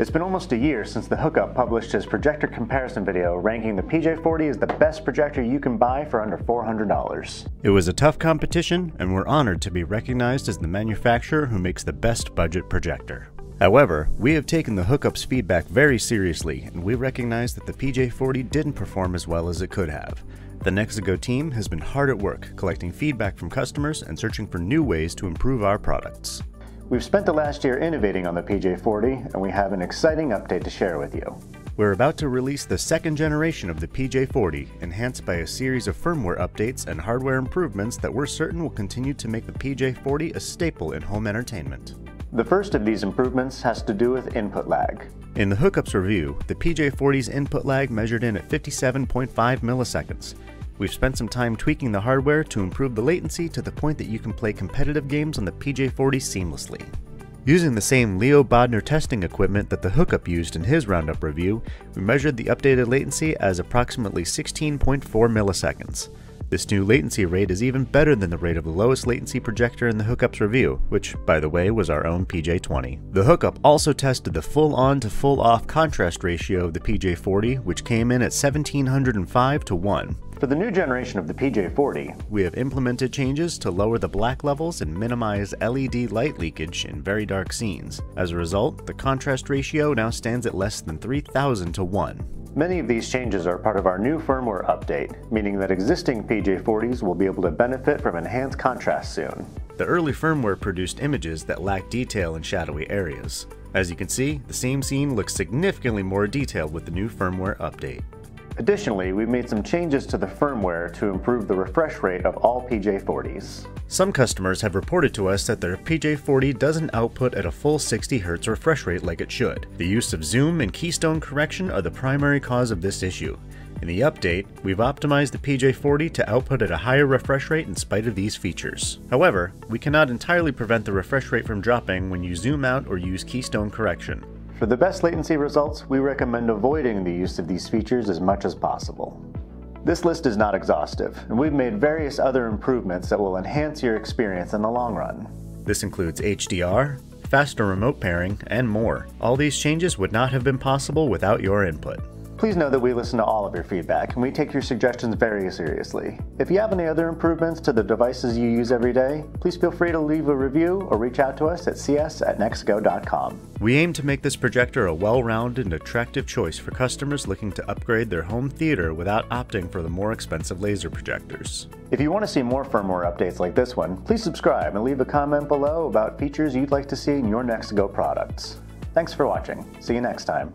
It's been almost a year since the Hookup published his projector comparison video ranking the PJ40 as the best projector you can buy for under $400. It was a tough competition, and we're honored to be recognized as the manufacturer who makes the best budget projector. However, we have taken the Hookup's feedback very seriously, and we recognize that the PJ40 didn't perform as well as it could have. The NexiGo team has been hard at work collecting feedback from customers and searching for new ways to improve our products. We've spent the last year innovating on the PJ40, and we have an exciting update to share with you. We're about to release the second generation of the PJ40, enhanced by a series of firmware updates and hardware improvements that we're certain will continue to make the PJ40 a staple in home entertainment. The first of these improvements has to do with input lag. In the Hookups review, the PJ40's input lag measured in at 57.5 milliseconds, We've spent some time tweaking the hardware to improve the latency to the point that you can play competitive games on the PJ40 seamlessly. Using the same Leo Bodnar testing equipment that the hookup used in his Roundup review, we measured the updated latency as approximately 16.4 milliseconds. This new latency rate is even better than the rate of the lowest latency projector in the Hookup's review, which, by the way, was our own PJ20. The Hookup also tested the full on to full off contrast ratio of the PJ40, which came in at 1705 to 1. For the new generation of the PJ40, we have implemented changes to lower the black levels and minimize LED light leakage in very dark scenes. As a result, the contrast ratio now stands at less than 3000 to 1. Many of these changes are part of our new firmware update, meaning that existing PJ40s will be able to benefit from enhanced contrast soon. The early firmware produced images that lack detail in shadowy areas. As you can see, the same scene looks significantly more detailed with the new firmware update. Additionally, we've made some changes to the firmware to improve the refresh rate of all PJ40s. Some customers have reported to us that their PJ40 doesn't output at a full 60Hz refresh rate like it should. The use of zoom and keystone correction are the primary cause of this issue. In the update, we've optimized the PJ40 to output at a higher refresh rate in spite of these features. However, we cannot entirely prevent the refresh rate from dropping when you zoom out or use keystone correction. For the best latency results, we recommend avoiding the use of these features as much as possible. This list is not exhaustive, and we've made various other improvements that will enhance your experience in the long run. This includes HDR, faster remote pairing, and more. All these changes would not have been possible without your input. Please know that we listen to all of your feedback and we take your suggestions very seriously. If you have any other improvements to the devices you use every day, please feel free to leave a review or reach out to us at cs at nexigo.com. We aim to make this projector a well-rounded and attractive choice for customers looking to upgrade their home theater without opting for the more expensive laser projectors. If you want to see more firmware updates like this one, please subscribe and leave a comment below about features you'd like to see in your NexiGo products. Thanks for watching. See you next time.